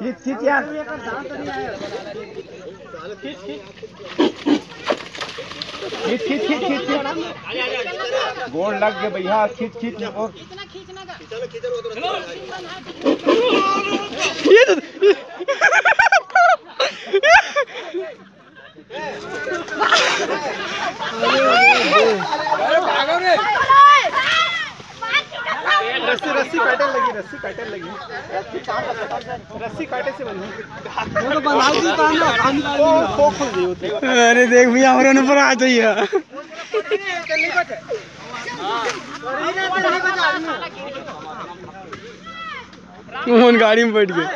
खींच खींच यार खींच खींच खींच खींच खींच लग गए भैया खींच खींच और ये रस्सी रस्सी पैटर्न लगी रस्सी पैटर्न लगी। रस्सी काटे से बनी वो खो खुल गई होती अरे देख भैया हमारे ऊपर आ जाइए मोहन गाड़ी में बैठ गए।